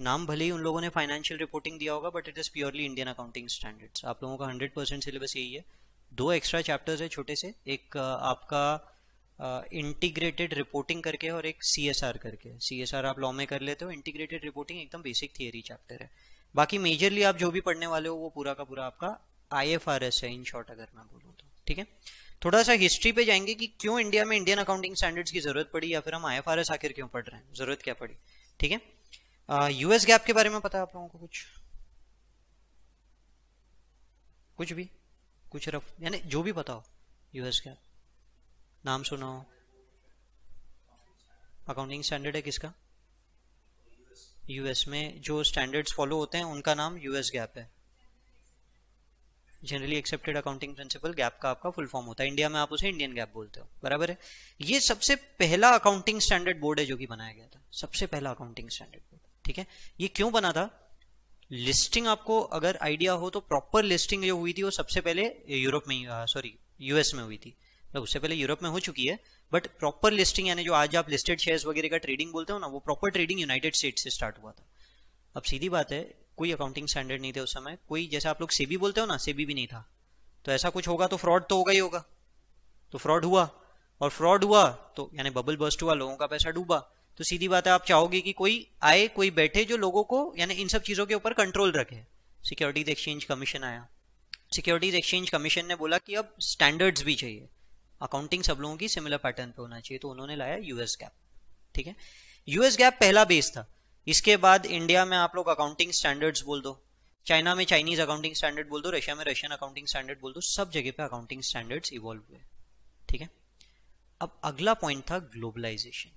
नाम भले ही उन लोगों ने फाइनेंशियल रिपोर्टिंग दिया होगा but it is purely Indian accounting standards आप लोगों का हंड्रेड परसेंट सिलेबस यही है। दो एक्स्ट्रा चैप्टर्स है छोटे से। एक आपका इंटीग्रेटेड रिपोर्टिंग करके और एक सीएसआर करके। सीएसआर आप लॉ में कर लेते हो इंटीग्रेटेड रिपोर्टिंग एकदम बेसिक थियरी चैप्टर है। बाकी मेजरली आप जो भी पढ़ने वाले हो, वो पूरा का पूरा आपका आईएफआरएस है इन शॉर्ट अगर मैं बोलूँ तो। ठीक है? थोड़ा सा हिस्ट्री पे जाएँगे कि क्यों इंडिया में इंडियन अकाउंटिंग स्टैंडर्ड्स की ज़रूरत पड़ी या फिर हम आईएफआरएस आखिर क्यों पढ़ रहे हैं? ज़रूरत क्या पड़ी? ठीक है? यूएस गैप के बारे में पता है आप लोगों को कुछ? कुछ भी? कुछ रफ, यानी जो भी पता हो यूएस गैप नाम सुना हो। अकाउंटिंग स्टैंडर्ड है किसका? यूएस में जो स्टैंडर्ड्स फॉलो होते हैं, उनका नाम यूएस गैप है। Generally accepted accounting principle GAAP का आपका फुल फॉर्म होता है। इंडिया में आप उसे इंडियन गैप बोलते हो। बराबर है? ये सबसे पहला अकाउंटिंग स्टैंडर्ड बोर्ड है जो कि बनाया गया था। सबसे पहला अकाउंटिंग स्टैंडर्ड बोर्ड ठीक है? ये क्यों बना था? लिस्टिंग आपको अगर आइडिया हो तो प्रॉपर लिस्टिंग जो हुई थी वो सबसे पहले यूरोप में सॉरी यूएस में हुई थी। मतलब उससे पहले यूरोप में हो चुकी है बट प्रॉपर लिस्टिंग यानी जो आज आप लिस्टेड शेयर्स वगैरह का ट्रेडिंग बोलते हो ना, वो प्रॉपर ट्रेडिंग यूनाइटेड स्टेट से स्टार्ट हुआ था। अब सीधी बात है, कोई अकाउंटिंग स्टैंडर्ड नहीं थे उस समय, कोई जैसे आप लोग सेबी बोलते हो ना, सेबी भी नहीं था। तो ऐसा कुछ होगा तो फ्रॉड तो होगा ही होगा। तो फ्रॉड हुआ, और फ्रॉड हुआ तो यानी बबल बस्ट हुआ, लोगों का पैसा डूबा। तो सीधी बात है, आप चाहोगे कि कोई आए, कोई बैठे जो लोगों को, यानी इन सब चीज़ों के ऊपर कंट्रोल रखे। सिक्योरिटीज एक्सचेंज कमीशन आया। सिक्योरिटीज एक्सचेंज कमीशन ने बोला कि अब स्टैंडर्ड्स भी चाहिए। अकाउंटिंग सब लोगों की सिमिलर पैटर्न पे होना चाहिए तो उन्होंने लाया यूएस गैप ठीक है? यूएस गैप पहला बेस था। इसके बाद इंडिया में आप लोग अकाउंटिंग स्टैंडर्ड्स बोल दो। चाइना में चाइनीज़ अकाउंटिंग स्टैंडर्ड बोल दो रशिया में रशियन अकाउंटिंग स्टैंडर्ड बोल दो, सब जगह पे अकाउंटिंग स्टैंडर्ड्स इवॉल्व हुए। ठीक है? अब अगला पॉइंट था ग्लोबलाइजेशन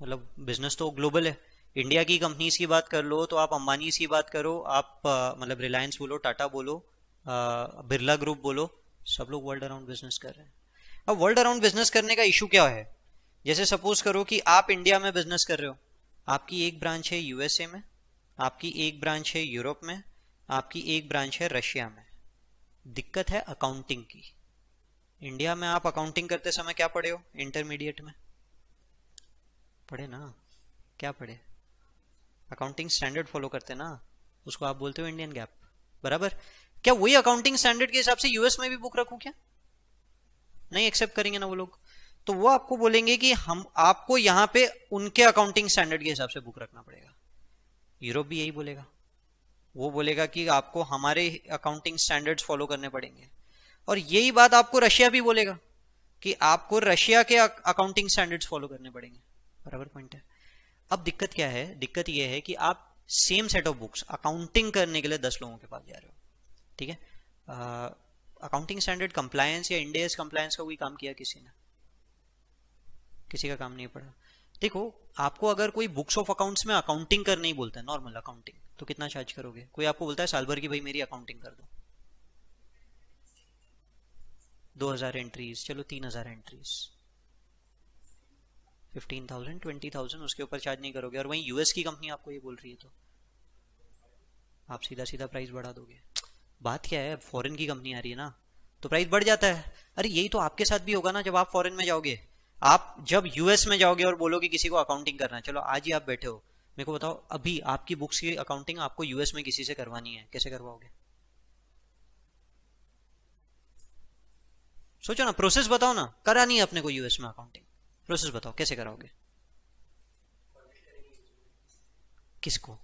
मतलब बिज़नेस तो ग्लोबल है। इंडिया की कंपनीज़ की बात कर लो तो आप अंबानी की बात करो, आप मतलब रिलायंस बोलो टाटा बोलो बिरला ग्रुप बोलो, सब लोग वर्ल्ड अराउंड बिज़नेस कर रहे हैं। अब वर्ल्ड अराउंड बिज़नेस करने का इशू क्या है? जैसे सपोज़ करो कि आप इंडिया में बिज़नेस कर रहे हो। आपकी एक ब्रांच है यूएसए में, आपकी एक ब्रांच है यूरोप में, आपकी एक ब्रांच है रशिया में। दिक्कत है अकाउंटिंग की। इंडिया में आप अकाउंटिंग करते समय क्या पढ़े हो? इंटरमीडिएट में। पढ़े ना? क्या पढ़े? अकाउंटिंग स्टैंडर्ड फॉलो करते ना? उसको आप बोलते हो इंडियन गैप बराबर? क्या वही अकाउंटिंग स्टैंडर्ड के हिसाब से यूएस में भी बुक रखू क्या? नहीं एक्सेप्ट करेंगे ना वो लोग। तो वो आपको बोलेंगे कि हम, आपको यहाँ पे उनके अकाउंटिंग स्टैंडर्ड के हिसाब से बुक रखना पड़ेगा। यूरोप भी यही बोलेगा। वो बोलेगा कि आपको हमारे अकाउंटिंग स्टैंडर्ड्स फॉलो करने पड़ेंगे। और यही बात आपको रशिया भी बोलेगा कि आपको रशिया के अकाउंटिंग स्टैंडर्ड्स फॉलो करने पड़ेंगे। बराबर पॉइंट है। अब दिक्कत क्या है? दिक्कत यह है कि आप same set of books accounting करने के लिए दस लोगों के पास जा रहे हो। ठीक है? अकाउंटिंग स्टैंडर्ड कंप्लायंस या इंडियस कंप्लायंस का कोई काम किया किसी ने? किसी का काम नहीं पड़ा। देखो, आपको अगर कोई बुक्स ऑफ़ अकाउंट्स में अकाउंटिंग कर नहीं बोलता है नॉर्मल अकाउंटिंग तो कितना चार्ज करोगे? कोई आपको बोलता है, साल भर की भाई मेरी अकाउंटिंग कर दो। दो हज़ार एंट्रीज चलो तीन हज़ार entries fifteen thousand twenty thousand उसके ऊपर चार्ज नहीं करोगे। और वहीं यूएस की कंपनी आपको ये बोल रही है तो। आप सीधा सीधा प्राइस बढ़ा दोगे। बात क्या है फॉरेन की कंपनी आ रही है ना तो प्राइस बढ़ जाता है। अरे, यही तो आपके साथ भी होगा ना जब आप फॉरेन में जाओगे। आप जब यूएस में जाओगे और बोलोगे किसी को अकाउंटिंग करना, चलो आज ही आप बैठे हो। मेरे को बताओ, अभी आपकी बुक्स की अकाउंटिंग आपको यूएस में किसी से करवानी है? कैसे करवाओगे? सोचो ना प्रोसेस बताओ ना करानी है अपने को यूएस में अकाउंटिंग प्रोसेस बताओ, कैसे कराओगे? किसको?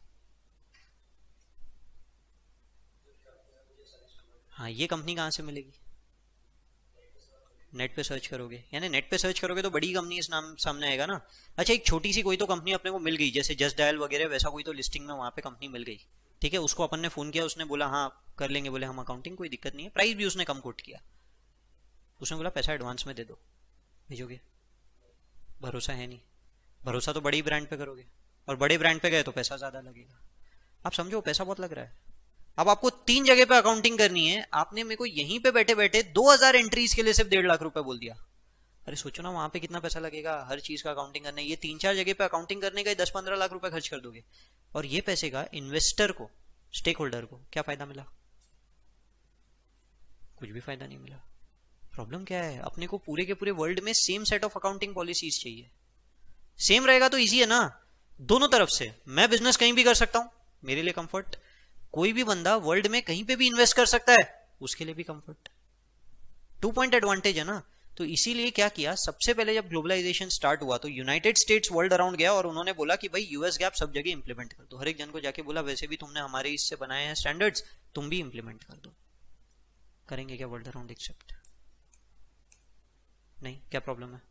हाँ ये कंपनी कहाँ से मिलेगी? नेट पे सर्च करोगे। यानी नेट पे सर्च करोगे तो बड़ी कंपनी इस नाम, सामने आएगा ना। अच्छा एक छोटी सी कोई तो कंपनी अपने को मिल गई, जैसे जस्ट डायल वगैरह, वैसा कोई तो लिस्टिंग में वहाँ पे कंपनी मिल गई। ठीक है, उसको अपन ने फ़ोन किया, उसने बोला हाँ कर लेंगे। बोले, हम अकाउंटिंग कोई दिक्कत नहीं है। प्राइस भी उसने कम कोट किया। उसने बोला, पैसा एडवांस में दे दो। भेजोगे? भरोसा है नहीं। भरोसा तो बड़ी ब्रांड पे करोगे। और बड़े ब्रांड पे गए तो पैसा ज़्यादा लगेगा। आप समझो, पैसा बहुत लग रहा है। अब आपको तीन जगह पे अकाउंटिंग करनी है। आपने मेरे को यहीं पे बैठे बैठे 2000 एंट्रीज के लिए सिर्फ़ डेढ़ लाख रुपए बोल दिया। अरे सोचो ना, वहाँ पे कितना पैसा लगेगा। हर चीज़ का अकाउंटिंग करने ये तीन चार जगह पे अकाउंटिंग करने का दस पंद्रह लाख रुपए खर्च कर दोगे। और ये पैसे का इन्वेस्टर को स्टेक होल्डर को क्या फ़ायदा मिला? कुछ भी फ़ायदा नहीं मिला। प्रॉब्लम क्या है? अपने को पूरे के पूरे वर्ल्ड में same set of accounting policies चाहिए। सेम रहेगा तो इजी है ना? दोनों तरफ़ से। मैं बिज़नेस कहीं भी कर सकता हूँ। मेरे लिए कंफर्ट कोई भी बंदा वर्ल्ड में कहीं पे भी इन्वेस्ट कर सकता है। उसके लिए भी कंफर्ट टू पॉइंट एडवांटेज है ना? तो इसीलिए क्या किया? सबसे पहले जब ग्लोबलाइजेशन स्टार्ट हुआ तो यूनाइटेड स्टेट्स वर्ल्ड अराउंड गया और उन्होंने बोला कि भाई यूएस गैप सब जगह इंप्लीमेंट कर दो। हर एक जन को जाके बोला, वैसे भी तुमने हमारे इससे बनाए हैं स्टैंडर्ड्स तुम भी इंप्लीमेंट कर दो। करेंगे क्या वर्ल्ड अराउंड एक्सेप्ट नहीं, क्या प्रॉब्लम है?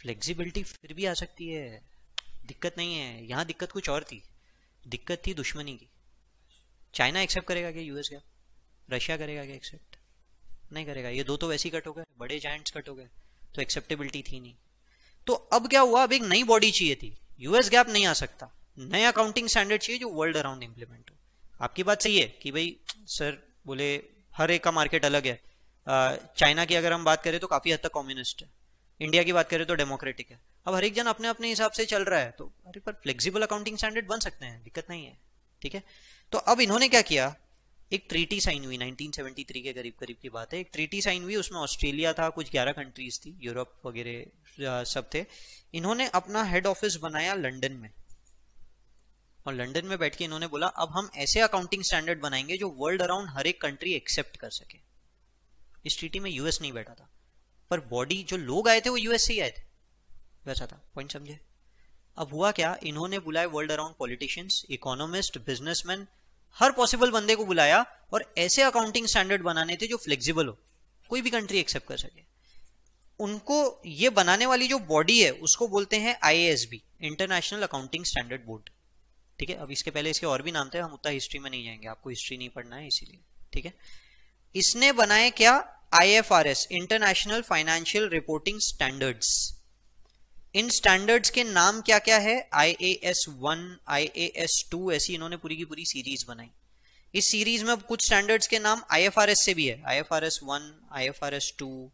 फ्लेक्सिबिलिटी फिर भी आ सकती है। दिक्कत नहीं है। यहाँ दिक्कत कुछ और थी। दिक्कत थी दुश्मनी की। चाइना एक्सेप्ट करेगा क्या यूएस क्या रशिया करेगा क्या एक्सेप्ट नहीं करेगा। ये दो तो वैसे ही कट हो गए। बड़े जाइंट्स कट हो गए। तो एक्सेप्टेबिलिटी थी नहीं। तो अब क्या हुआ? अब एक नई बॉडी चाहिए थी। यूएस गैप नहीं आ सकता। नया अकाउंटिंग स्टैंडर्ड चाहिए जो वर्ल्ड अराउंड इंप्लीमेंट हो। आपकी बात सही है कि भाई सर बोले, हर एक का मार्केट अलग है। चाइना की अगर हम बात करें तो काफ़ी हद तक कम्युनिस्ट है। इंडिया की बात करें तो डेमोक्रेटिक है। अब हर एक जन अपने अपने हिसाब से चल रहा है तो अरे पर फ्लेक्सिबल अकाउंटिंग स्टैंडर्ड बन सकते हैं, दिक्कत नहीं है। ठीक है? तो अब इन्होंने क्या किया? एक ट्रीटी साइन हुई 1973 के करीब करीब की बात है। एक ट्रीटी साइन हुई, उसमें ऑस्ट्रेलिया था, कुछ 11 कंट्रीज़ थी यूरोप वगैरह सब थे। इन्होंने अपना हेड ऑफ़िस बनाया लंदन में। और लंदन में बैठ के इन्होंने बोला, अब हम ऐसे अकाउंटिंग स्टैंडर्ड बनाएँगे जो वर्ल्ड अराउंड हर एक कंट्री एक्सेप्ट कर सके। इस ट्रीटी में यूएस नहीं बैठा था। पर बॉडी जो लोग आए थे, वो यूएस से ही आए थे। वैसा था। पॉइंट समझे? अब हुआ क्या? इन्होंने बुलाए world around politicians economist businessman हर पॉसिबल बंदे को बुलाया और ऐसे अकाउंटिंग स्टैंडर्ड बनाने थे जो फ्लेक्सिबल हो। कोई भी कंट्री एक्सेप्ट कर सके। उनको ये बनाने वाली जो बॉडी है, उसको बोलते हैं IASB International Accounting Standard Board ठीक है? अब इसके पहले इसके और भी नाम थे, हम उतना हिस्ट्री में नहीं जाएँगे। आपको हिस्ट्री नहीं पढ़ना है इसीलिए। ठीक है? इसने बनाए क्या? IFRS International Financial Reporting Standards इन स्टैंडर्ड्स के नाम क्या क्या है? I A S one I A S two ऐसी इन्होंने पूरी की पूरी सीरीज़ बनाई। इस सीरीज़ में अब कुछ स्टैंडर्ड्स के नाम आई एफ़ आर एस से भी है। I F R S one I F R S two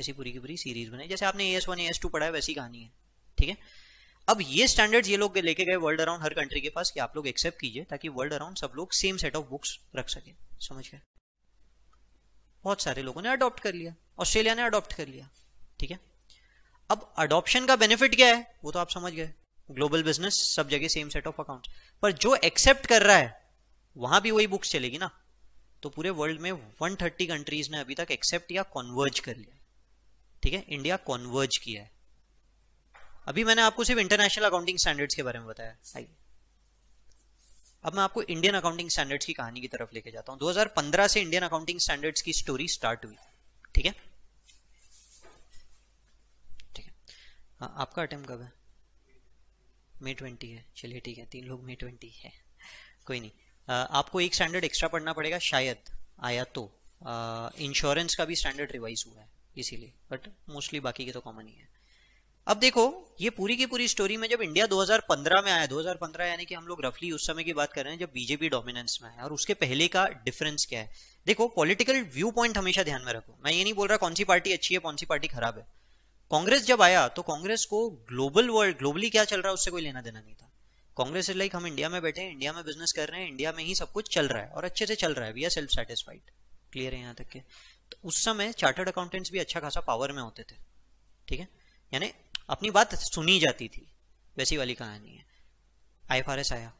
ऐसी पूरी की पूरी सीरीज़ बनाई। जैसे आपने A S one S two पढ़ा है, वैसी कहानी है। ठीक है? अब ये स्टैंडर्ड्स ये लोग लेके गए वर्ल्ड अराउंड हर कंट्री के पास कि आप लोग एक्सेप्ट कीजिए ताकि वर्ल्ड अराउंड सब लोग सेम सेट ऑफ़ बुक्स रख सके। समझ गए? बहुत सारे लोगों ने अडॉप्ट कर लिया। ऑस्ट्रेलिया ने अडॉप्ट कर लिया। ठीक है? अब अडॉप्शन का बेनिफिट क्या है? वो तो आप समझ गए। ग्लोबल बिज़नेस सब जगह सेम सेट ऑफ़ अकाउंट पर जो एक्सेप्ट कर रहा है, वहाँ भी वही बुक्स चलेगी ना? तो पूरे वर्ल्ड में 130 कंट्रीज़ ने अभी तक एक्सेप्ट या कॉन्वर्ज कर लिया ठीक है? इंडिया कॉन्वर्ज किया है। अभी मैंने आपको सिर्फ़ इंटरनेशनल अकाउंटिंग स्टैंडर्ड्स के बारे में बताया। अब मैं आपको इंडियन अकाउंटिंग स्टैंडर्ड्स की कहानी की तरफ़ लेके जाता हूँ। 2015 से इंडियन अकाउंटिंग स्टैंडर्ड्स की स्टोरी स्टार्ट हुई। ठीक है? हाँ आपका अटेम्प्ट कब है? मे ट्वेंटी है। चलिए ठीक है तीन लोग मे ट्वेंटी है। कोई नहीं। आ, आपको एक स्टैंडर्ड एक्स्ट्रा पढ़ना पड़ेगा शायद आया तो। इंश्योरेंस का भी स्टैंडर्ड रिवाइज हुआ है इसीलिए। बट मोस्टली बाकी के तो कॉमन ही है। अब देखो ये पूरी की पूरी स्टोरी में जब इंडिया 2015 में आया 2015 यानी कि हम लोग रफली उस समय की बात कर रहे हैं जब बीजेपी डोमिनेंस में आया और उसके पहले का डिफरेंस क्या है? देखो पॉलिटिकल व्यू पॉइंट हमेशा ध्यान में रखो। मैं ये नहीं बोल रहा कौन सी पार्टी अच्छी है कौन सी पार्टी खराब है। कांग्रेस जब आया तो कांग्रेस को ग्लोबल वर्ल्ड, ग्लोबली क्या चल रहा है, उससे कोई लेना देना नहीं था। कांग्रेस इज़ लाइक हम इंडिया में बैठे हैं, इंडिया में बिज़नेस कर रहे हैं, इंडिया में ही सब कुछ चल रहा है, और अच्छे से चल रहा है। We are self satisfied clear है यहाँ तक के। तो उस समय चार्टर्ड अकाउंटेंट्स भी अच्छा खासा पावर में होते थे। ठीक है? यानी अपनी बात सुनी जाती थी। वैसी वाली कहानी है। आईएफआरएस आया।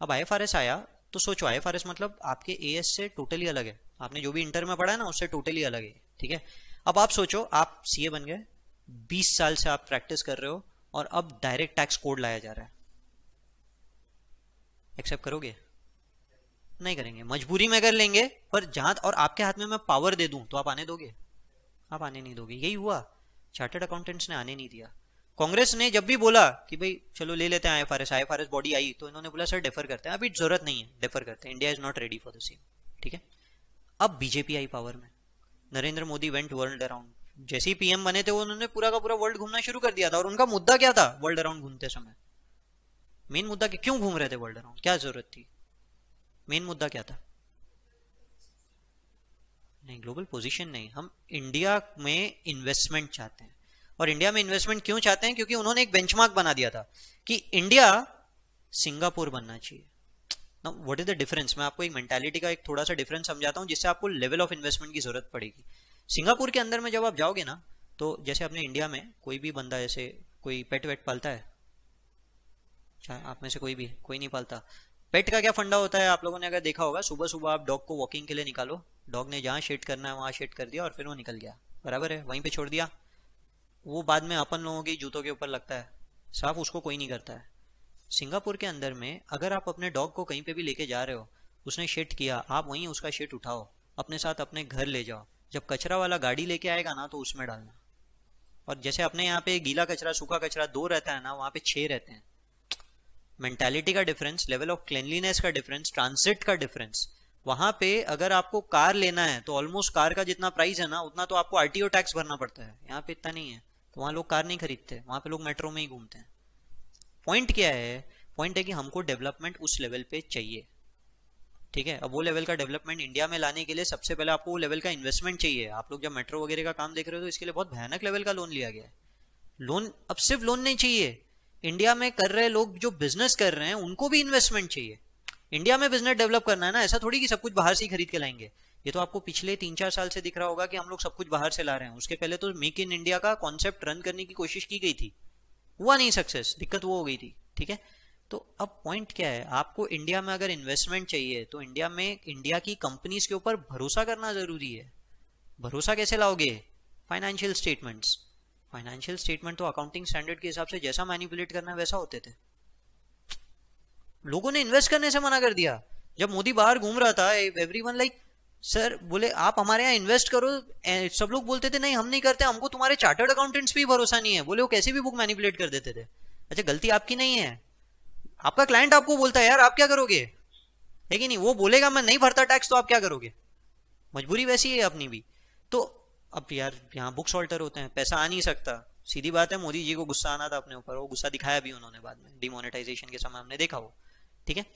अब आईएफआरएस आया तो सोचो आईएफआरएस मतलब आपके एएस से टोटली अलग है। आपने जो भी इंटर में पढ़ा है ना, उससे टोटली अलग है। ठीक है? अब आप सोचो, आप सीए बन गए। 20 साल से आप प्रैक्टिस कर रहे हो और अब डायरेक्ट टैक्स कोड लाया जा रहा है। एक्सेप्ट करोगे? नहीं करेंगे। मजबूरी में कर लेंगे, पर जहाँ और आपके हाथ में मैं पावर दे दूँ तो आप आने दोगे? आप आने नहीं दोगे। यही हुआ। चार्टर्ड अकाउंटेंट्स ने आने नहीं दिया। कांग्रेस ने जब भी बोला कि भाई, चलो ले लेते हैं आईएफआरएस आईएफआरएस बॉडी आई तो इन्होंने बोला, सर डेफर करते हैं। अभी ज़रूरत नहीं है डेफर करते हैं। India is not ready for the same ठीक है? अब बीजेपी आई पावर में। Narendra Modi went world around जैसे ही पीएम बने थे, उन्होंने पूरा का पूरा वर्ल्ड घूमना शुरू कर दिया था। और उनका मुद्दा क्या था? वर्ल्ड अराउंड घूमते समय। मेन मुद्दा क्यों घूम रहे थे वर्ल्ड अराउंड क्या ज़रूरत थी? मेन मुद्दा क्या था? नहीं ग्लोबल पोजीशन नहीं। हम इंडिया में इन्वेस्टमेंट चाहते हैं। और इंडिया में इन्वेस्टमेंट क्यों चाहते हैं? क्योंकि उन्होंने एक बेंचमार्क बना दिया था कि इंडिया सिंगापुर बनना चाहिए। ना व्हाट इज़ द डिफरेंस मैं आपको एक मेंटालिटी का एक थोड़ा सा डिफरेंस समझाता हूँ, जिससे आपको लेवल ऑफ़ इन्वेस्टमेंट की ज़रूरत पड़ेगी। सिंगापुर के अंदर में जब आप जाओगे ना तो जैसे अपने इंडिया में कोई भी बंदा ऐसे कोई पेट वेट पालता है? चाहे आप में से कोई भी, कोई नहीं पालता। पेट का क्या फंडा होता है? आप लोगों ने अगर देखा होगा सुबह सुबह आप डॉग को वॉकिंग के लिए निकालो। डॉग ने जहाँ शेड करना है, वहाँ शेड कर दिया और फिर वो निकल गया। बराबर है? वहीं पे छोड़ दिया। वो बाद में अपन लोगों की जूतों के ऊपर लगता है। साफ़ उसको कोई नहीं करता है। सिंगापुर के अंदर में अगर आप अपने डॉग को कहीं पे भी लेके जा रहे हो, उसने शेट किया, आप वहीं उसका शेट उठाओ। अपने साथ अपने घर ले जाओ। जब कचरा वाला गाड़ी लेके आएगा ना तो उसमें डालना। और जैसे अपने यहाँ पे गीला कचरा, सूखा कचरा दो रहता है ना, वहाँ पे छह रहते हैं। मेंटालिटी का डिफरेंस लेवल ऑफ़ क्लिनलीनेस का डिफरेंस ट्रांसिट का डिफरेंस वहाँ पे अगर आपको कार लेना है तो ऑलमोस्ट कार का जितना प्राइस है ना, उतना तो आपको आरटीओ टैक्स भरना पड़ता है। यहाँ पे इतना नहीं है। तो वहाँ लोग कार नहीं खरीदते, वहाँ पे लोग मेट्रो में ही घूमते हैं। पॉइंट क्या है? पॉइंट है कि हमको डेवलपमेंट उस लेवल पे चाहिए। ठीक है? अब वो लेवल का डेवलपमेंट इंडिया में लाने के लिए सबसे पहले आपको वो लेवल का इन्वेस्टमेंट चाहिए। आप लोग जब मेट्रो वगैरह का काम देख रहे हो तो इसके लिए बहुत भयानक लेवल का लोन लिया गया है। लोन अब सिर्फ़ लोन नहीं चाहिए। इंडिया में कर रहे लोग जो बिज़नेस कर रहे हैं, उनको भी इन्वेस्टमेंट चाहिए। इंडिया में बिज़नेस डेवलप करना है ना, ऐसा थोड़ी कि सब कुछ बाहर से ही खरीद के लाएँगे। ये तो आपको पिछले तीन चार साल से दिख रहा होगा कि हम लोग सब कुछ बाहर से ला रहे हैं। उसके पहले तो मेक इन इंडिया का कॉन्सेप्ट रन करने की कोशिश की गई थी। हुआ नहीं सक्सेस दिक्कत वो हो गई थी। ठीक है? तो अब पॉइंट क्या है? आपको इंडिया में अगर इन्वेस्टमेंट चाहिए तो इंडिया में इंडिया की कंपनीज़ के ऊपर भरोसा करना ज़रूरी है। भरोसा कैसे लाओगे? फाइनेंशियल स्टेटमेंट्स फाइनेंशियल स्टेटमेंट तो अकाउंटिंग स्टैंडर्ड के हिसाब से जैसा मैनिपुलेट करना है, वैसा होते थे। लोगों ने इन्वेस्ट करने से मना कर दिया। जब मोदी बाहर घूम रहा था एवरी वन लाइक सर, बोले, आप हमारे यहाँ इन्वेस्ट करो। सब लोग बोलते थे, नहीं, हम नहीं करते, हमको तुम्हारे चार्टर्ड अकाउंटेंट्स भी भरोसा नहीं है। बोले, वो कैसे भी बुक मैनिपुलेट कर देते थे? अच्छा गलती आपकी नहीं है। आपका क्लाइंट आपको बोलता है, यार, आप क्या करोगे? है कि नहीं? वो बोलेगा, मैं नहीं भरता टैक्स तो आप क्या करोगे? मजबूरी वैसी है अपनी भी। तो अब यार, यहाँ बुक्स ऑल्टर होते हैं, पैसा आ नहीं सकता। सीधी बात है, मोदी जी को गुस्सा आना था अपने ऊपर, वो गुस्सा दिखाया भी उन्होंने बाद में डिमोनेटाइजेशन के समय हमने देखा वो। ठीक है?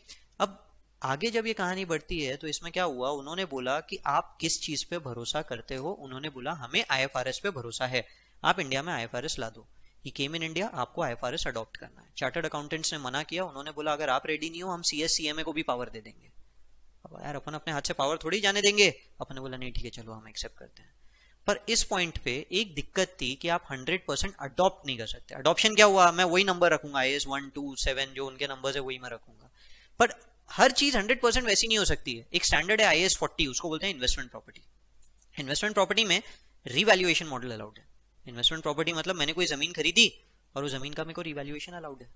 अब आगे जब ये कहानी बढ़ती है तो इसमें क्या हुआ? उन्होंने बोला कि आप किस चीज़ पे भरोसा करते हो? उन्होंने बोला, हमें आईएफआरएस पे भरोसा है। आप इंडिया में आईएफआरएस ला दो। ही केम इन इंडिया आपको आई अडॉप्ट करना है। चार्टर्ड अकाउंटेंट्स ने मना किया, उन्होंने बोला, अगर आप रेडी नहीं हो, हम सी एस को भी पावर दे देंगे। अब यार, अपन अपने हाथ से पावर थोड़ी जाने देंगे। अपने बोला, नहीं, ठीक है, चलो, हम एक्सेप्ट करते हैं। पर इस पॉइंट पे एक दिक्कत थी कि आप 100 परसेंट अडॉप्ट नहीं कर सकते। अडॉप्शन क्या हुआ? मैं वही नंबर रखूँगा I S one two seven जो उनके नंबर है, वही मैं रखूँगा। पर हर चीज़ 100 परसेंट वैसी नहीं हो सकती है। एक स्टैंडर्ड है आई एस फोर्टी उसको बोलते हैं इन्वेस्टमेंट प्रॉपर्टी इन्वेस्टमेंट प्रॉपर्टी में रिवैल्यूएशन मॉडल अलाउड है। इन्वेस्टमेंट प्रॉपर्टी मतलब मैंने कोई ज़मीन खरीदी और उस ज़मीन का मेरे को रिवैल्यूएशन अलाउड है।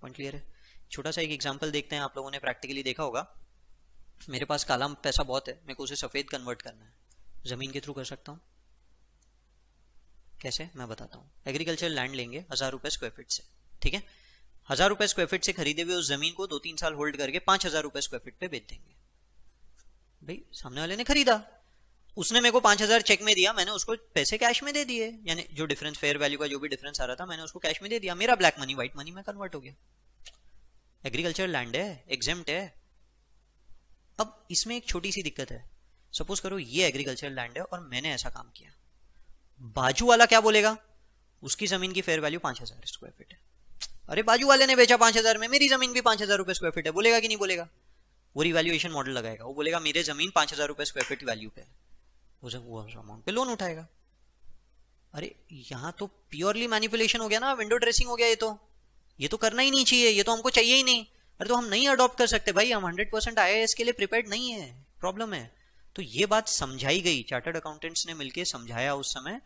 पॉइंट क्लियर है? छोटा सा एक एग्ज़ाम्पल देखते हैं, आप लोगों ने प्रैक्टिकली देखा होगा। मेरे पास काला पैसा बहुत है, मेरे को उसे सफ़ेद कन्वर्ट करना है। ज़मीन के थ्रू कर सकता हूँ? कैसे? मैं बताता हूँ। एग्रीकल्चर लैंड लेंगे, हज़ार रुपए स्क्वायर फीट से। ठीक है? हज़ार रुपए स्क्वायर फीट से खरीदे हुए उस ज़मीन को दो तीन साल होल्ड करके पाँच हज़ार रुपए स्क्वायर फीट पे बेच देंगे। भाई, सामने वाले ने खरीदा। उसने मेरे को पाँच हज़ार चेक में दिया, मैंने उसको पैसे कैश में दे दिए। यानी जो डिफरेंस फेयर वैल्यू का जो भी डिफरेंस आ रहा था, मैंने उसको कैश में दे दिया। मेरा ब्लैक मनी व्हाइट मनी में कन्वर्ट हो गया। एग्रीकल्चर लैंड है एग्जेम्प्ट है। अब इसमें एक छोटी सी दिक्कत है। सपोज़ करो ये एग्रीकल्चर लैंड है और मैंने ऐसा काम किया। बाजू वाला क्या बोलेगा? उसकी ज़मीन की फेयर वैल्यू पाँच हज़ार स्क्वायर फीट है। अरे, बाजू वाले ने बेचा पाँच हज़ार में, मेरी ज़मीन भी पाँच हज़ार रुपए स्क्वायर फीट है। बोलेगा कि नहीं बोलेगा? वो रिवैल्यूएशन मॉडल लगाएगा। वो बोलेगा, मेरे ज़मीन पाँच हज़ार रुपए स्क्वायर फीट वैल्यू पे उसे वो अमाउंट पे लोन उठाएगा। अरे, यहाँ तो प्योरली मैनिपुलेशन हो गया ना विंडो ड्रेसिंग हो गया ये तो। ये तो करना ही नहीं चाहिए, ये तो हमको चाहिए ही नहीं। अरे तो हम नहीं अडॉप्ट कर सकते भाई, हम हंड्रेड परसेंट आई के लिए प्रिपेयर नहीं है प्रॉब्लम है। तो ये बात समझाई गई चार्टर्ड अकाउंटेंट्स ने मिलकर समझाया उस समय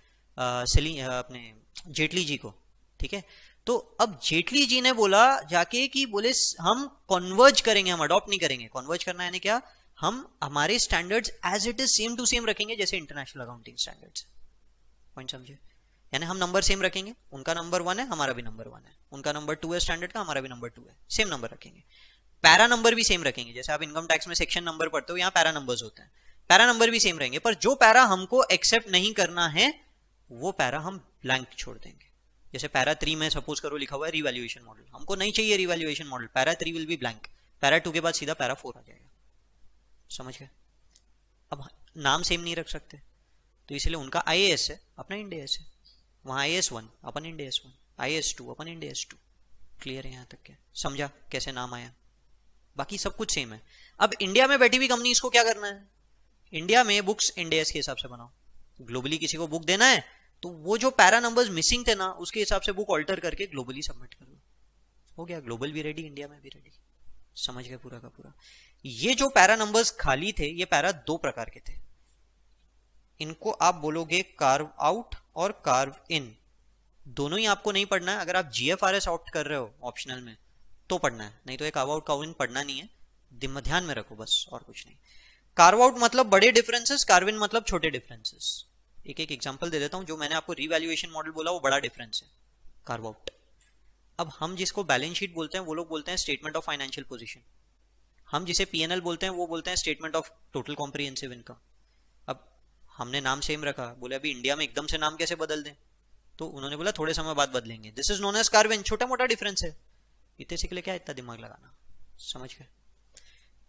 सेली अपने जेटली जी को, ठीक है? तो अब जेटली जी ने बोला जाके कि बोले, हम कॉन्वर्ज करेंगे, हम अडॉप्ट नहीं करेंगे। कॉन्वर्ज करना यानी क्या? हम हमारे standards as it is same to same रखेंगे जैसे इंटरनेशनल अकाउंटिंग स्टैंडर्ड्स पॉइंट समझे? यानी हम नंबर सेम रखेंगे, उनका नंबर वन है, हमारा भी नंबर वन है. उनका नंबर टू है स्टैंडर्ड का, हमारा भी नंबर टू है. सेम नंबर रखेंगे. पैरा नंबर भी सेम रखेंगे. जैसे आप इनकम टैक्स में सेक्शन नंबर पढ़ते हो, यहाँ पैरा नंबर्स होते हैं. पैरा नंबर भी सेम रहेंगे, पर जो पैरा हमको एक्सेप्ट नहीं करना है, वो पैरा हम ब्लैंक छोड़ देंगे. जैसे पैरा थ्री में सपोज़ करो लिखा हुआ है रिवैल्यूएशन मॉडल हमको नहीं चाहिए revaluation model para three will be blank para two के बाद सीधा पैरा फोर आ जाएगा. समझ गए? अब नाम सेम नहीं रख सकते। तो इसलिए उनका आई है, अपना इंडिया है। वहाँ I S one upon India S one I S two upon India S two clear है यहाँ तक क्या? समझा कैसे नाम आया? बाकी सब कुछ सेम है। अब इंडिया में बैठी हुई कंपनी इसको क्या करना है? इंडिया में बुक्स इंडिया के हिसाब से बनाओ। ग्लोबली किसी को बुक देना है तो वो जो पैरा नंबर्स मिसिंग थे ना, उसके हिसाब से बुक ऑल्टर करके ग्लोबली सबमिट कर। दो हो गया ग्लोबल भी रेडी इंडिया में भी रेडी समझ गए पूरा का पूरा। ये जो पैरा नंबर्स खाली थे, ये पैरा दो प्रकार के थे। इनको आप बोलोगे कार्व आउट और कार्व इन दोनों ही आपको नहीं पढ़ना है। अगर आप जीएफआरएस आउट कर रहे हो ऑप्शनल में तो पढ़ना है। नहीं तो एक आउट कार्व इन पढ़ना नहीं है। दिम, ध्यान में रखो बस, और कुछ नहीं। कार्व आउट मतलब बड़े डिफरेंसेस कार्विन मतलब छोटे डिफरेंसेस एक एक एग्जांपल दे देता हूँ, जो मैंने आपको रिवैल्यूएशन मॉडल बोला, वो बड़ा डिफरेंस है। कार्व आउट अब हम जिसको बैलेंस शीट बोलते हैं, वो लोग बोलते हैं स्टेटमेंट ऑफ़ फाइनेंशियल पोजीशन हम जिसे पीएनएल बोलते हैं, वो बोलते हैं statement of total comprehensive income अब हमने नाम सेम रखा, बोले अभी इंडिया में एकदम से नाम कैसे बदल दें? तो उन्होंने बोला, थोड़े समय बाद बदलेंगे. This is known as carve in छोटा मोटा डिफरेंस है। इतने से के लिए क्या इतना दिमाग लगाना? समझ गए?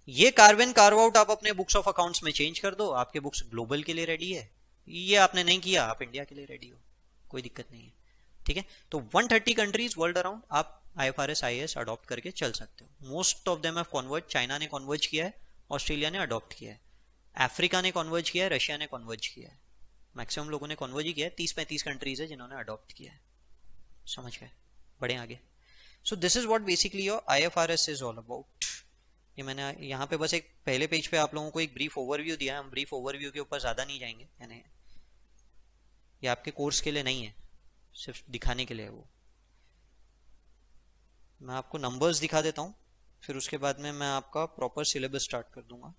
ये कार्विन कार्व आउट आप अपने बुक्स ऑफ़ अकाउंट्स में चेंज कर दो। आपके बुक्स ग्लोबल के लिए रेडी है। ये आपने नहीं किया, आप इंडिया के लिए रेडी हो। कोई दिक्कत नहीं है। ठीक है? तो 130 कंट्रीज़ वर्ल्ड अराउंड आप I R S I S adopt करके चल सकते हो। Most of them have convert China ने कॉन्वर्ज किया है ऑस्ट्रेलिया ने अडॉप्ट किया है अफ्रीका ने कॉन्वर्ज किया है रशिया ने कॉन्वर्ज किया है। मैक्सिमम लोगों ने कॉन्वर्ज ही किया है, तीस पैंतीस कंट्रीज़ है जिन्होंने अडॉप्ट किया है। समझ गए? बढ़े आगे। So this is what basically your I F R S is all about ये मैंने यहाँ पे बस एक पहले पेज पे आप लोगों को एक ब्रीफ ओवरव्यू दिया हम ब्रीफ ओवरव्यू के ऊपर ज़्यादा नहीं जाएँगे। यानी ये आपके कोर्स के लिए नहीं है, सिर्फ़ दिखाने के लिए वो। मैं आपको नंबर्स दिखा देता हूँ, फिर उसके बाद में मैं आपका प्रॉपर सिलेबस स्टार्ट कर दूँगा।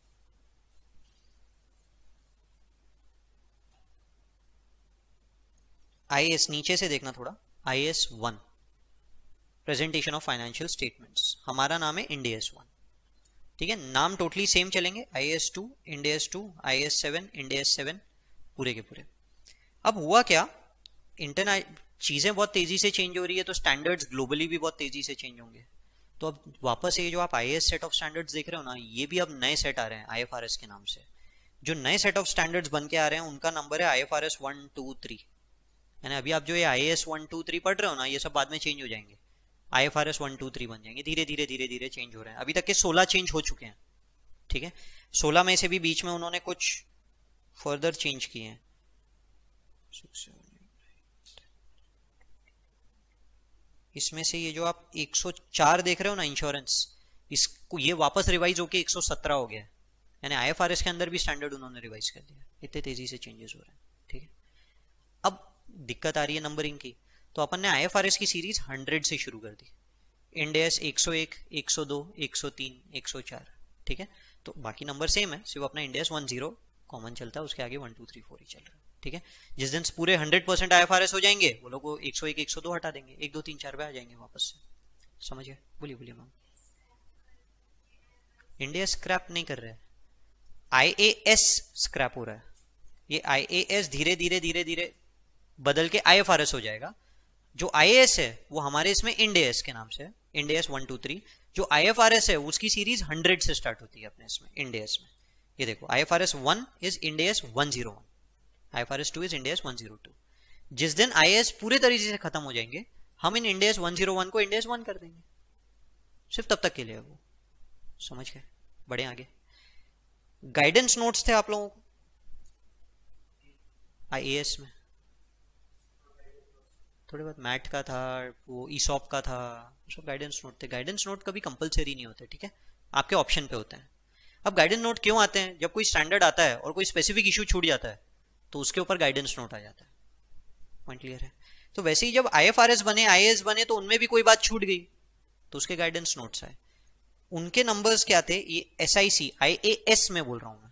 आई एस नीचे से देखना थोड़ा। I S one presentation of financial statements हमारा नाम है इंडियस वन ठीक है? नाम टोटली सेम चलेंगे। I S two Ind AS two I S seven Ind AS seven पूरे के पूरे। अब हुआ क्या? इंटरनेट चीज़ें बहुत तेज़ी से चेंज हो रही है तो स्टैंडर्ड्स ग्लोबली भी बहुत तेज़ी से चेंज होंगे। तो अब वापस ये जो आप आई सेट ऑफ़ स्टैंडर्ड्स देख रहे हो ना, ये भी अब नए सेट आ रहे हैं आईएफआरएस के नाम से। जो नए सेट ऑफ़ स्टैंडर्ड्स बन के आ रहे हैं, उनका नंबर है I F R S one two three यानी अभी आप जो ये I S one two three पढ़ रहे हो ना, ये सब बाद में चेंज हो जाएँगे। I F R S one two three बन जाएँगे। धीरे धीरे धीरे धीरे चेंज हो रहे हैं। अभी तक के सोलह चेंज हो चुके हैं। ठीक है? सोलह में से भी बीच में उन्होंने कुछ फर्दर चेंज किए हैं। इसमें से ये जो आप 104 देख रहे हो ना इंश्योरेंस इसको ये वापस रिवाइज होके 117 हो गया यानी आईएफआरएस के अंदर भी स्टैंडर्ड उन्होंने रिवाइज कर दिया इतने तेज़ी से चेंजेस हो रहे हैं ठीक है? अब दिक्कत आ रही है नंबरिंग की। तो अपन ने आईएफआरएस की सीरीज़ 100 से शुरू कर दी। इंडेस 101, 102, 103, 104 ठीक है? तो बाकी नंबर सेम है सिर्फ़ अपना इंडेस 10 कॉमन चलता है उसके आगे 1 2 3 4 ही चल रहा है। ठीक है? जिस दिन पूरे 100 परसेंट आई हो जाएँगे, वो लोग एक सौ एक सौ दो हटा देंगे। एक, दो, तीन, चार पे आ जाएँगे वापस से। समझिए? बोलिए बोलिए मैम। इंडिया स्क्रैप नहीं कर रहा। है आईएएस स्क्रैप हो रहा है। ये आईएएस धीरे धीरे धीरे धीरे बदल के आईएफआरएस हो जाएगा। जो आईएएस है, वो हमारे इसमें इंडियस के नाम से Ind AS one two three जो आईएफआरएस है, उसकी सीरीज़ हंड्रेड से स्टार्ट होती है अपने इसमें इंडियस में। ये देखो IFRS one is Ind AS one zero one I two is India one zero two जिस दिन आई पूरे तरीके से खत्म हो जाएँगे, हम इन इंडिया वन ज़ीरो वन को इंडिया वन कर देंगे। सिर्फ़ तब तक के लिए वो। समझ गए? बड़े आगे। गाइडेंस नोट्स थे आप लोगों को? आई में। थोड़े बहुत मैट का था, वो ईसॉप का था, सब गाइडेंस नोट थे। गाइडेंस नोट कभी कंपलसरी नहीं होते, ठीक है? आपके ऑप्शन पे होते हैं। अब गाइडेंस नोट क्यों आते हैं? जब कोई स्टैंडर्ड आता है और कोई स्पेसिफिक इशू छूट जाता है तो उसके ऊपर गाइडेंस नोट आ जाता है। पॉइंट क्लियर है? तो वैसे ही जब आईएफआरएस बने आई बने तो उनमें भी कोई बात छूट गई। तो उसके गाइडेंस नोट्स आए। उनके नंबर्स क्या थे? ये S I C I A S में बोल रहा हूँ मैं।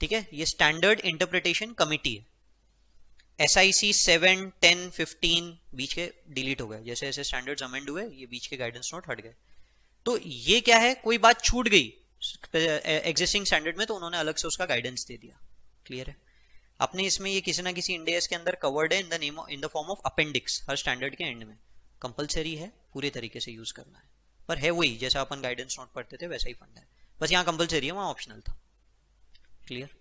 ठीक है? ये स्टैंडर्ड इंटरप्रिटेशन कमिटी है। S I C seven ten fifteen बीच के डिलीट हो गए। जैसे जैसे स्टैंडर्ड अमेंड हुए, ये बीच के गाइडेंस नोट हट गए। तो ये क्या है? कोई बात छूट गई एग्जिस्टिंग स्टैंडर्ड में तो उन्होंने अलग से उसका गाइडेंस दे दिया। क्लियर है? अपने इसमें ये किसी ना किसी इंडेस के अंदर कवर्ड है in the name in the form of appendix her standard के एंड में। कंपलसरी है, पूरे तरीके से यूज़ करना है। पर है वही, जैसा अपन गाइडेंस नोट पढ़ते थे, वैसा ही फंड है। बस यहाँ कंपलसरी है, वहाँ ऑप्शनल था। क्लियर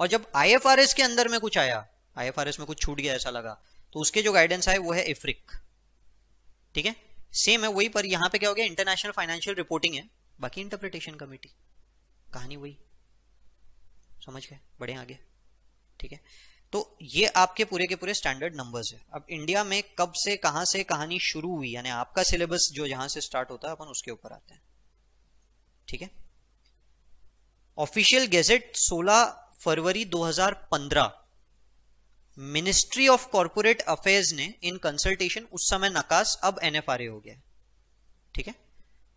और जब आईएफआरएस के अंदर में कुछ आया आईएफआरएस में कुछ छूट गया ऐसा लगा तो उसके जो गाइडेंस आए, वो है इफ्रिक ठीक है? सेम है, वही पर यहाँ पे क्या हो गया इंटरनेशनल फाइनेंशियल रिपोर्टिंग है। बाकी इंटरप्रिटेशन कमेटी कहानी वही। समझ गए? बढ़े आगे। ठीक है? तो ये आपके पूरे के पूरे स्टैंडर्ड नंबर्स है। अब इंडिया में कब से, कहाँ से कहानी शुरू हुई? यानी आपका सिलेबस जो जहाँ से स्टार्ट होता है, अपन उसके ऊपर आते हैं। ठीक है? ऑफिशियल गेजेट 16 फरवरी 2015 मिनिस्ट्री ऑफ़ कॉरपोरेट अफेयर्स ने इन कंसल्टेशन उस समय नकास, अब एनएफआरए हो गया। ठीक है?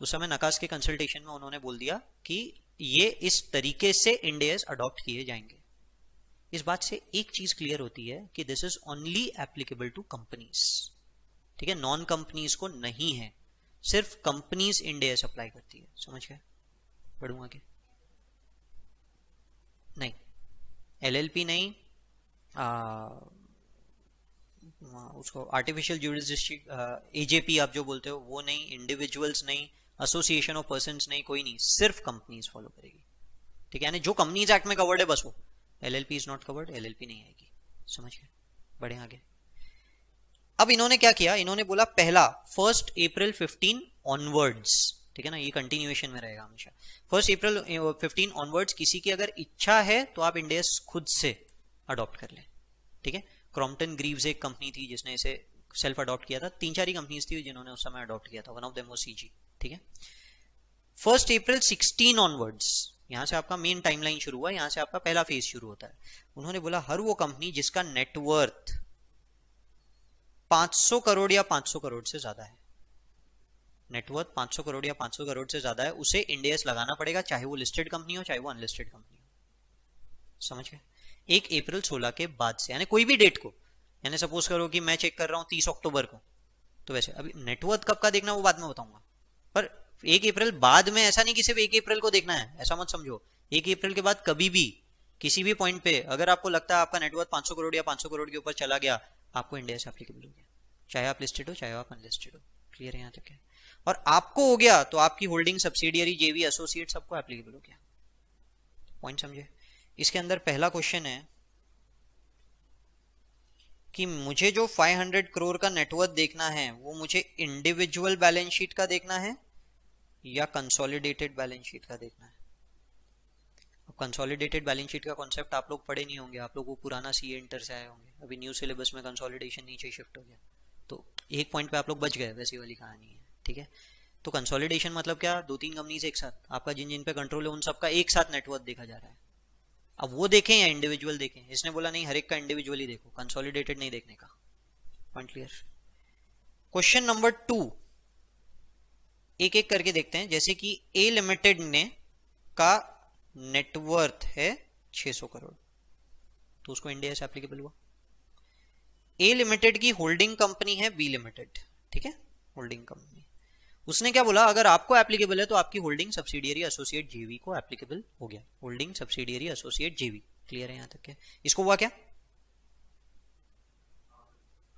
उस समय नकास के कंसल्टेशन में उन्होंने बोल दिया कि ये इस तरीके से इंडियस अडॉप्ट किए जाएँगे। इस बात से एक चीज़ क्लियर होती है कि this is only applicable to companies ठीक है? नॉन कंपनीज़ को नहीं है। सिर्फ़ कंपनीज़ इंडियस अप्लाई करती है। समझ गए? पढ़ूँगा के नहीं। एलएलपी नहीं। आ, उसको आर्टिफिशियल ज्यूरिस्डिक्शन एजेपी आप जो बोलते हो वो नहीं। इंडिविजुअल्स नहीं। एसोसिएशन ऑफ़ पर्सन नहीं, कोई नहीं, सिर्फ़ कंपनीज़ फॉलो करेगी। ठीक है, यानी जो कंपनीज़ एक्ट में कवर्ड है, बस वो। L L P is not covered L L P नहीं आएगी। समझ गए? बढ़े आगे। अब इन्होंने क्या किया? इन्होंने बोला, पहला फ़र्स्ट अप्रैल 15 ऑनवर्ड्स ठीक है ना, ये कंटिन्यूएशन में रहेगा हमेशा। फ़र्स्ट अप्रैल 15 ऑनवर्ड्स किसी की अगर इच्छा है तो आप इंडियस खुद से अडॉप्ट कर ले। ठीक है? क्रॉम्पटन ग्रीव्स एक कंपनी थी, जिसने इसे सेल्फ अडॉप्ट किया था। तीन चार ही कंपनीज़ थी, जिन्होंने उस समय अडॉप्ट किया था। वन ऑफ़ देम वो ठीक है? फ़र्स्ट अप्रैल 16 ऑनवर्ड्स यहाँ से आपका मेन टाइमलाइन शुरू हुआ, यहाँ से आपका पहला फ़ेज़ शुरू होता है। उन्होंने बोला, हर वो कंपनी जिसका नेटवर्थ 500 करोड़ या 500 करोड़ से ज़्यादा है नेटवर्थ 500 करोड़ या 500 करोड़ से ज़्यादा है, उसे इंडियस लगाना पड़ेगा, चाहे वो लिस्टेड कंपनी हो, चाहे वो अनलिस्टेड कंपनी हो। समझ गए? एक अप्रैल 16 के बाद से, यानी कोई भी डेट को, यानी सपोज़ करो कि मैं चेक कर रहा हूँ तीस अक्टूबर को तो वैसे, अभी नेटवर्थ कब का देखना वो बाद में बताऊँगा। पर एक अप्रैल बाद में ऐसा नहीं कि सिर्फ़ एक अप्रैल को देखना है, ऐसा मत समझो। एक अप्रैल के बाद कभी भी, किसी भी पॉइंट पे, अगर आपको लगता है आपका नेटवर्क 500 करोड़ या 500 करोड़ के ऊपर चला गया, आपको इंडिया से एप्लीकेबल हो गया। चाहे आप लिस्टेड हो, चाहे आप अनलिस्टेड हो क्लियर है यहाँ तक है। और आपको हो गया तो आपकी होल्डिंग सब्सिडियरी जेवी एसोसिएट सबको एप्लीकेबल हो गया। पॉइंट समझे? इसके अंदर पहला क्वेश्चन है कि मुझे जो 500 करोड़ का नेटवर्क देखना है, वो मुझे इंडिविजुअल बैलेंस शीट का देखना है या कंसोलिडेटेड बैलेंस शीट का देखना है। अब कंसोलिडेटेड बैलेंस शीट का कॉन्सेप्ट आप लोग पढ़े नहीं होंगे, आप लोग वो पुराना सी इंटर से आए होंगे। अभी न्यू सिलेबस में कंसोलिडेशन नीचे शिफ्ट हो गया। तो एक पॉइंट पे आप लोग बच गए, वैसी वाली कहानी है, ठीक है? तो कंसोलिडेशन मतलब क्या? दो तीन कंपनीज़ एक साथ। आपका जिन जिन पे कंट्रोल है, उन सबका एक साथ नेटवर्क देखा जा रहा है। अब वो देखें या इंडिविजुअल देखें? इसने बोला, नहीं, हर एक का इंडिविजुअली देखो कंसोलिडेटेड नहीं देखने का। Point clear question number two एक एक करके देखते हैं। जैसे कि ए लिमिटेड ने का नेटवर्थ है 600 करोड़। तो उसको इंडिया से एप्लीकेबल हुआ। ए लिमिटेड की होल्डिंग कंपनी है बी लिमिटेड ठीक है? होल्डिंग कंपनी उसने क्या बोला? अगर आपको एप्लीकेबल है तो आपकी होल्डिंग सब्सिडियरी एसोसिएट जेवी को एप्लीकेबल हो गया। Holding subsidiary associate JV clear है यहाँ तक क्या? इसको हुआ क्या?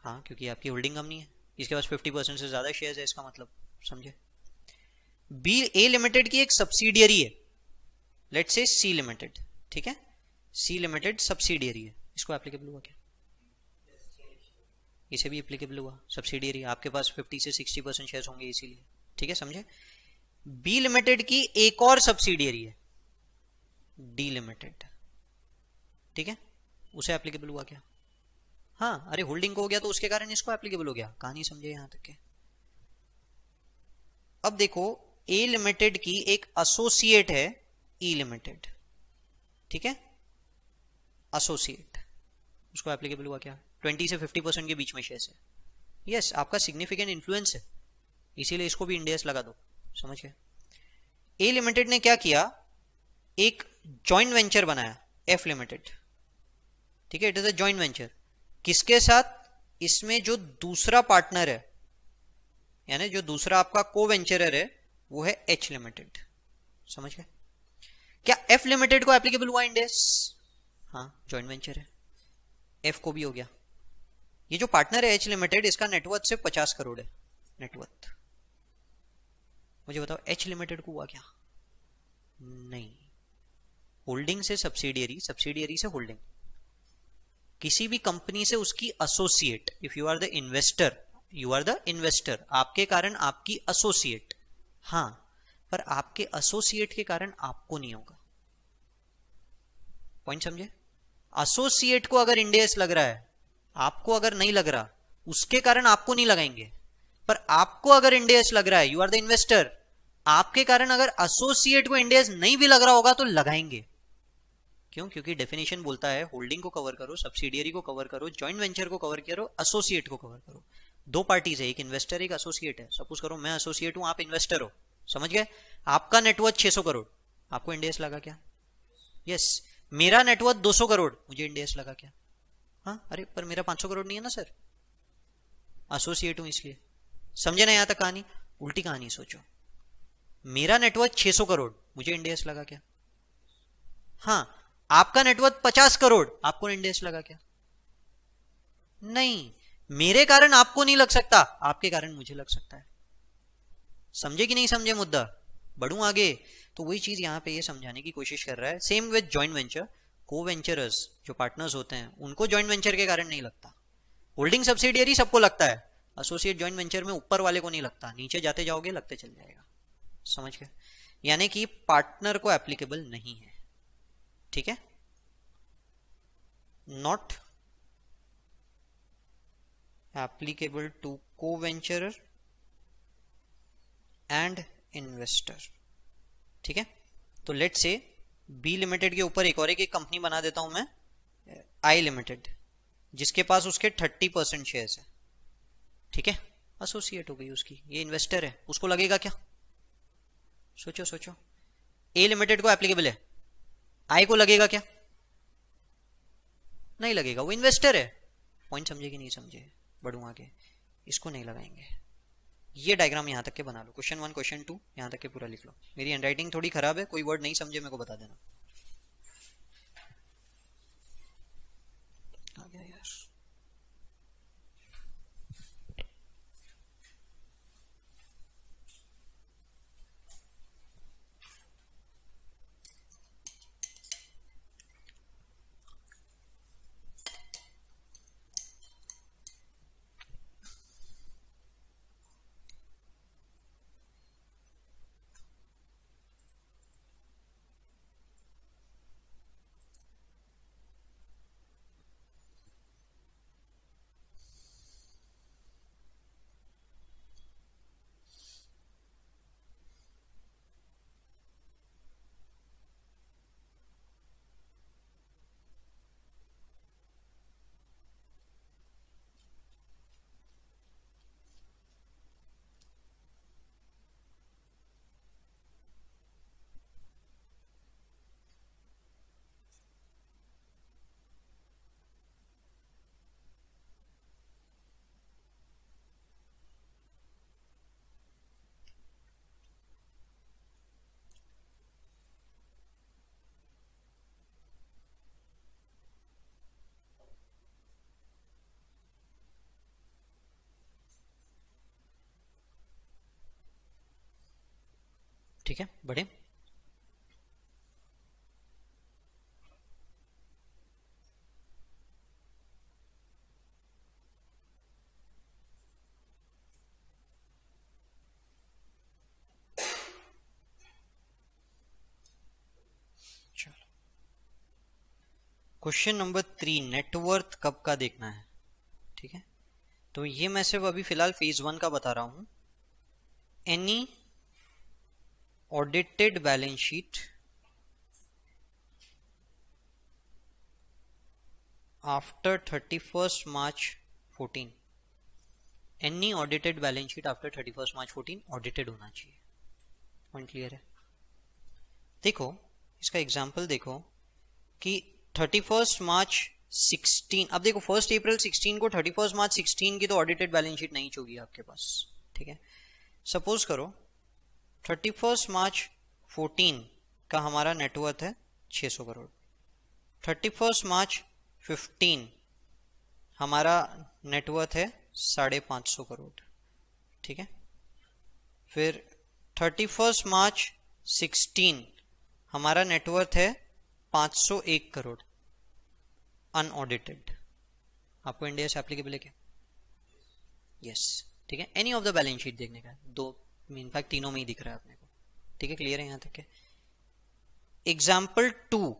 हाँ क्योंकि आपकी होल्डिंग कंपनी है। इसके पास 50 परसेंट से ज़्यादा शेयर है, इसका मतलब समझे? बी ए लिमिटेड की एक सब्सिडियरी है। लेट से सी लिमिटेड ठीक है? सी लिमिटेड सब्सिडियरी है। इसको एप्लीकेबल हुआ क्या? इसे भी एप्लीकेबल हुआ। सब्सिडियरी आपके पास 50 से 60 परसेंट शेयर होंगे इसीलिए। ठीक है, समझे? बी लिमिटेड की एक और सब्सिडियरी है। डी लिमिटेड ठीक है? उसे एप्लीकेबल हुआ क्या? हाँ अरे होल्डिंग को हो गया तो उसके कारण इसको एप्लीकेबल हो गया। कहानी समझे यहाँ तक के। अब देखो ए लिमिटेड की एक एसोसिएट है ई लिमिटेड ठीक है? एसोसिएट उसको एप्लीकेबल हुआ क्या? 20 से 50 परसेंट के बीच में शेयर है। यस आपका सिग्निफिकेंट इन्फ्लुएंस है। इसीलिए इसको भी इंडियस लगा दो। समझ गए ए लिमिटेड ने क्या किया? एक जॉइंट वेंचर बनाया एफ़ लिमिटेड ठीक है? It is a joint venture किसके साथ? इसमें जो दूसरा पार्टनर है, यानी जो दूसरा आपका को वेंचरर है वो है एच लिमिटेड समझ गए? क्या एफ़ लिमिटेड को एप्लीकेबल हुआ इंडेस हाँ ज्वाइंट वेंचर है। एफ़ को भी हो गया। ये जो पार्टनर है एच लिमिटेड इसका नेटवर्थ से पचास करोड़ है। नेटवर्थ मुझे बताओ एच लिमिटेड को हुआ क्या? नहीं। होल्डिंग से सब्सिडियरी सब्सिडियरी से होल्डिंग किसी भी कंपनी से उसकी associate if you are the investor you are the investor आपके कारण आपकी एसोसिएट हाँ पर आपके एसोसिएट के कारण आपको नहीं होगा। पॉइंट समझे? एसोसिएट को अगर इंडेस लग रहा है, आपको अगर नहीं लग रहा, उसके कारण आपको नहीं लगाएँगे। पर आपको अगर इंडेस लग रहा है यू आर द इन्वेस्टर आपके कारण अगर एसोसिएट को इंडेस नहीं भी लग रहा होगा तो लगाएँगे। क्यों? क्योंकि डेफिनेशन बोलता है होल्डिंग को कवर करो सब्सिडियरी को कवर करो ज्वाइंट वेंचर को कवर करो एसोसिएट को कवर करो। दो पार्टीज़ है, एक इन्वेस्टर एक एसोसिएट है। सपोज़ करो मैं एसोसिएट हूँ, आप इन्वेस्टर हो। समझ गए? आपका नेटवर्थ 600 करोड़। आपको इंडेस लगा क्या? Yes yes. मेरा नेटवर्थ 200 करोड़। मुझे इंडेस लगा क्या? हाँ? अरे, पर मेरा 500 करोड़ नहीं है ना सर एसोसिएट हूँ इसलिए। समझे ना यहाँ तक कहानी? उल्टी कहानी सोचो। मेरा नेटवर्थ 600 करोड़। मुझे इंडेस लगा क्या? हाँ। आपका नेटवर्थ 50 करोड़। आपको इंडेस लगा क्या? नहीं। मेरे कारण आपको नहीं लग सकता, आपके कारण मुझे लग सकता है। समझे कि नहीं समझे मुद्दा? बढ़ू आगे तो वही चीज़ यहाँ पे ये समझाने की कोशिश कर रहा है। सेम विद ज्वाइंट वेंचर को वेंचरर्स जो पार्टनर्स होते हैं, उनको ज्वाइंट वेंचर के कारण नहीं लगता। होल्डिंग सब्सिडियरी सबको लगता है एसोसिएट ज्वाइंट वेंचर में ऊपर वाले को नहीं लगता। नीचे जाते जाओगे, लगते चल जाएगा। समझ गए? यानी कि पार्टनर को एप्लीकेबल नहीं है। ठीक है? Not applicable to co-venturer and investor ठीक है? तो लेट से बी लिमिटेड के ऊपर एक और एक कंपनी बना देता हूँ मैं आई लिमिटेड जिसके पास उसके थर्टी परसेंट शेयर है। ठीक है? एसोसिएट हो गई उसकी। ये इन्वेस्टर है। उसको लगेगा क्या? सोचो सोचो। ए लिमिटेड को एप्लीकेबल है। आई को लगेगा क्या? नहीं लगेगा। वो इन्वेस्टर है। पॉइंट समझे कि नहीं समझे? बढ़ू आगे। इसको नहीं लगाएँगे। ये डायग्राम यहाँ तक के बना लो। क्वेश्चन वन क्वेश्चन टू यहाँ तक के पूरा लिख लो। मेरी हैंडराइटिंग थोड़ी खराब है, कोई वर्ड नहीं समझे, मेरे को बता देना आ गया यार ठीक है, बढ़े। क्वेश्चन नंबर थ्री नेटवर्थ कब का देखना है? ठीक है? तो ये मैं सिर्फ़ अभी फ़िलहाल फ़ेज़ वन का बता रहा हूँ। Any audited balance sheet after 31st March 14 any audited balance sheet after 31st March 14 audited होना चाहिए। पॉइंट क्लियर है? देखो, इसका एग्जांपल देखो कि 31st मार्च 16 अब देखो फ़र्स्ट अप्रैल 16 को 31st मार्च 16 की तो ऑडिटेड बैलेंस शीट नहीं चुकी आपके पास, ठीक है? सपोज़ करो थर्टी फ़र्स्ट मार्च फोर्टीन का हमारा नेटवर्थ है 600 crore. Thirty first March fifteen हमारा नेटवर्थ है साढ़े पाँच सौ करोड़। ठीक है? फिर थर्टी फ़र्स्ट मार्च सिक्सटीन हमारा नेटवर्थ है 501 करोड़। अनऑडिटेड आपको इंडिया से एप्लीकेबल है क्या? यस ठीक है? Any of the balance sheet देखने का? दो। इनफैक्ट तीनों में ही दिख रहा है अपने को। ठीक है क्लियर है यहाँ तक के एग्ज़ाम्पल टू